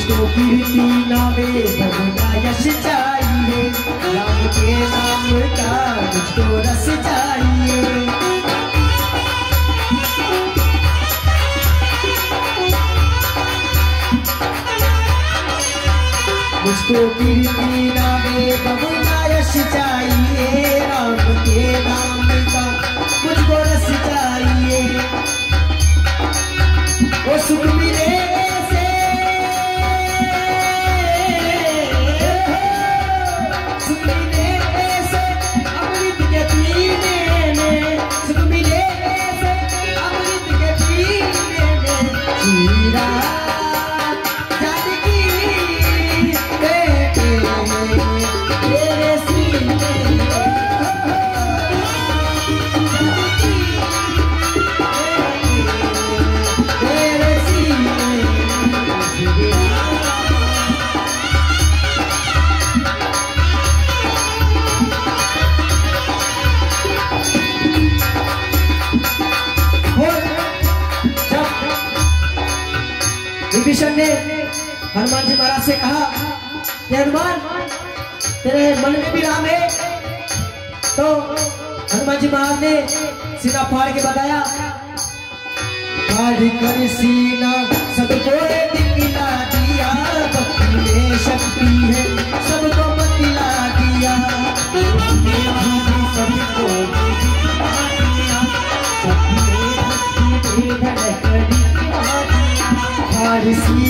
तो गिरती नावे सबका यश चाहिए राम के नाम का मुझको रस चाहिए मुझको गिरती नावे सबका यश चाहिए। राम के नाम का मुझको रस Mira. कृष्ण ने हनुमान जी महाराज से कहा कि हनुमान, तेरे मन में भी राम है। तो हनुमान जी महाराज ने सीधा फाड़ के बताया फाड़ कर सीना सब कोई I see.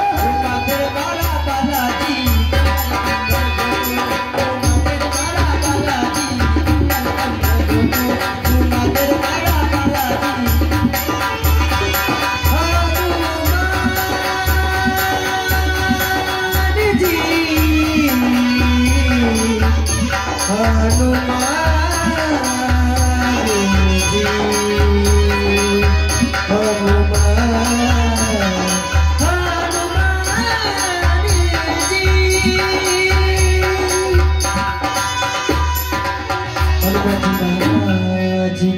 Bye.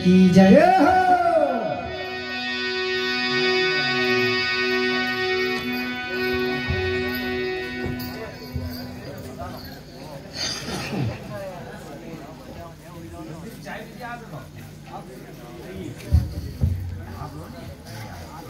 Hanuman ji की